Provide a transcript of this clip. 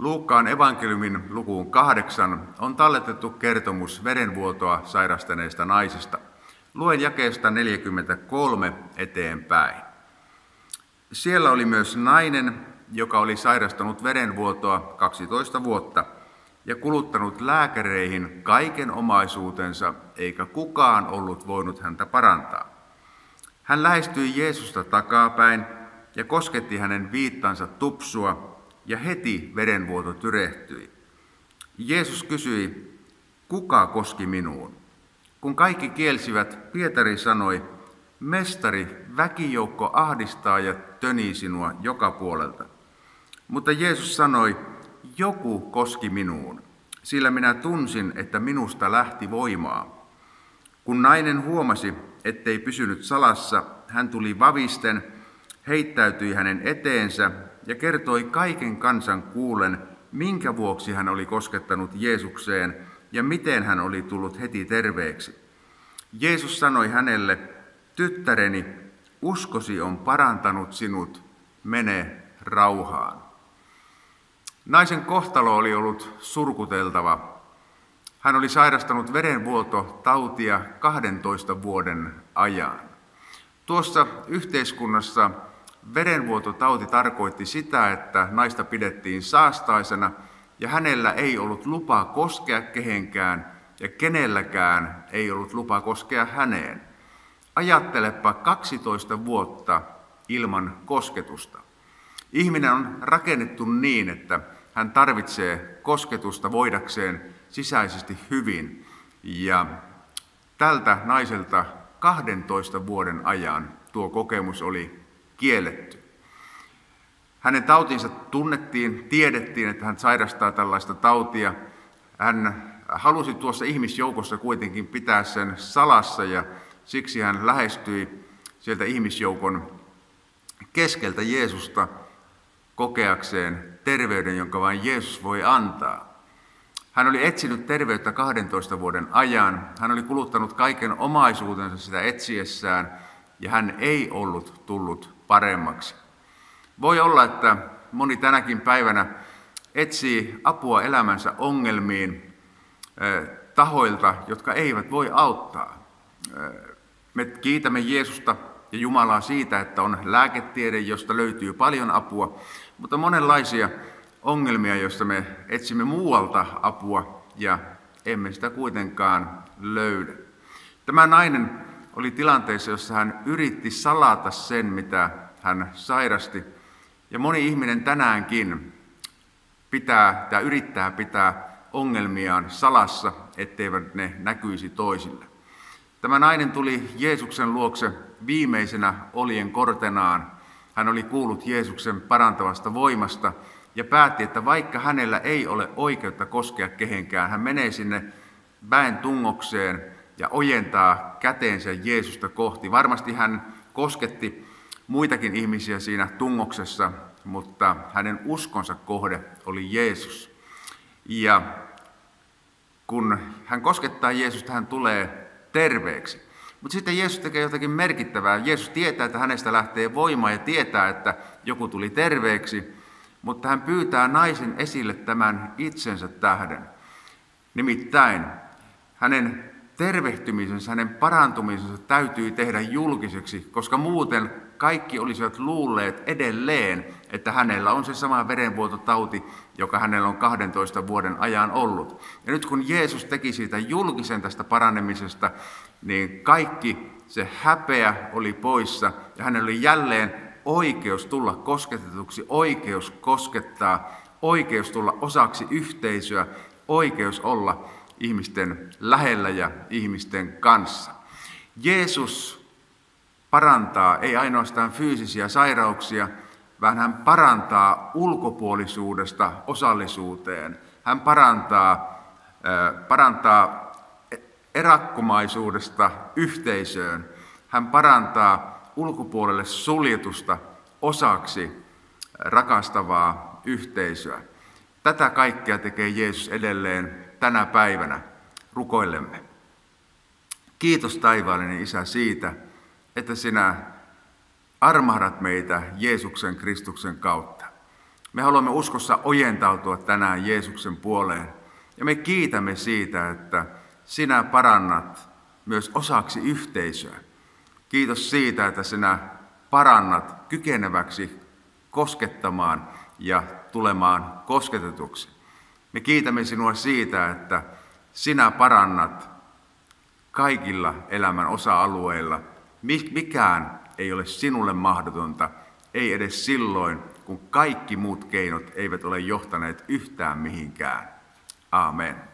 Luukkaan evankeliumin lukuun kahdeksan on talletettu kertomus verenvuotoa sairastaneesta naisesta. Luen jakeesta 43 eteenpäin. Siellä oli myös nainen, joka oli sairastanut verenvuotoa 12 vuotta ja kuluttanut lääkäreihin kaiken omaisuutensa, eikä kukaan ollut voinut häntä parantaa. Hän lähestyi Jeesusta takapäin ja kosketti hänen viittansa tupsua, ja heti verenvuoto tyrehtyi. Jeesus kysyi, kuka koski minuun? Kun kaikki kielsivät, Pietari sanoi, Mestari, väkijoukko ahdistaa ja tönii sinua joka puolelta. Mutta Jeesus sanoi, joku koski minuun, sillä minä tunsin, että minusta lähti voimaa. Kun nainen huomasi, ettei pysynyt salassa, hän tuli vavisten, heittäytyi hänen eteensä ja kertoi kaiken kansan kuulen, minkä vuoksi hän oli koskettanut Jeesukseen ja miten hän oli tullut heti terveeksi. Jeesus sanoi hänelle, tyttäreni, uskosi on parantanut sinut, mene rauhaan. Naisen kohtalo oli ollut surkuteltava. Hän oli sairastanut verenvuototautia 12 vuoden ajan. Tuossa yhteiskunnassa verenvuototauti tarkoitti sitä, että naista pidettiin saastaisena ja hänellä ei ollut lupaa koskea kehenkään ja kenelläkään ei ollut lupa koskea häneen. Ajattelepa 12 vuotta ilman kosketusta. Ihminen on rakennettu niin, että hän tarvitsee kosketusta voidakseen sisäisesti hyvin. Ja tältä naiselta 12 vuoden ajan tuo kokemus oli kielletty. Hänen tautinsa tunnettiin, tiedettiin, että hän sairastaa tällaista tautia. Hän halusi tuossa ihmisjoukossa kuitenkin pitää sen salassa ja siksi hän lähestyi sieltä ihmisjoukon keskeltä Jeesusta kokeakseen terveyden, jonka vain Jeesus voi antaa. Hän oli etsinyt terveyttä 12 vuoden ajan. Hän oli kuluttanut kaiken omaisuutensa sitä etsiessään ja hän ei ollut tullut paremmaksi. Voi olla, että moni tänäkin päivänä etsii apua elämänsä ongelmiin tahoilta, jotka eivät voi auttaa. Me kiitämme Jeesusta ja Jumalaa siitä, että on lääketiede, josta löytyy paljon apua, mutta monenlaisia ongelmia, joista me etsimme muualta apua ja emme sitä kuitenkaan löydä. Tämä nainen oli tilanteessa, jossa hän yritti salata sen, mitä hän sairasti. Ja moni ihminen tänäänkin pitää tai yrittää pitää ongelmiaan salassa, etteivät ne näkyisi toisille. Tämä nainen tuli Jeesuksen luokse viimeisenä olien kortenaan. Hän oli kuullut Jeesuksen parantavasta voimasta ja päätti, että vaikka hänellä ei ole oikeutta koskea kehenkään, hän menee sinne väen tungokseen ja ojentaa käteensä Jeesusta kohti. Varmasti hän kosketti muitakin ihmisiä siinä tungoksessa, mutta hänen uskonsa kohde oli Jeesus. Ja kun hän koskettaa Jeesusta, hän tulee terveeksi. Mutta sitten Jeesus tekee jotakin merkittävää. Jeesus tietää, että hänestä lähtee voima ja tietää, että joku tuli terveeksi, mutta hän pyytää naisen esille tämän itsensä tähden. Nimittäin hänen tervehtymisensä, hänen parantumisensa täytyy tehdä julkiseksi, koska muuten kaikki olisivat luulleet edelleen, että hänellä on se sama verenvuototauti, joka hänellä on 12 vuoden ajan ollut. Ja nyt kun Jeesus teki siitä julkisen tästä parannemisesta, niin kaikki se häpeä oli poissa ja hänellä oli jälleen oikeus tulla kosketetuksi, oikeus koskettaa, oikeus tulla osaksi yhteisöä, oikeus olla ihmisten lähellä ja ihmisten kanssa. Jeesus parantaa ei ainoastaan fyysisiä sairauksia, vaan hän parantaa ulkopuolisuudesta osallisuuteen. Hän parantaa, parantaa erakkomaisuudesta yhteisöön. Hän parantaa ulkopuolelle suljetusta osaksi rakastavaa yhteisöä. Tätä kaikkea tekee Jeesus edelleen tänä päivänä. Rukoilemme. Kiitos taivaallinen Isä siitä, että sinä armahdat meitä Jeesuksen Kristuksen kautta. Me haluamme uskossa ojentautua tänään Jeesuksen puoleen. Ja me kiitämme siitä, että sinä parannat myös osaksi yhteisöä. Kiitos siitä, että sinä parannat kykeneväksi koskettamaan ja tulemaan kosketetuksi. Me kiitämme sinua siitä, että sinä parannat kaikilla elämän osa-alueilla. Mikään ei ole sinulle mahdotonta, ei edes silloin, kun kaikki muut keinot eivät ole johtaneet yhtään mihinkään. Amen.